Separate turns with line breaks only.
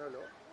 No, no.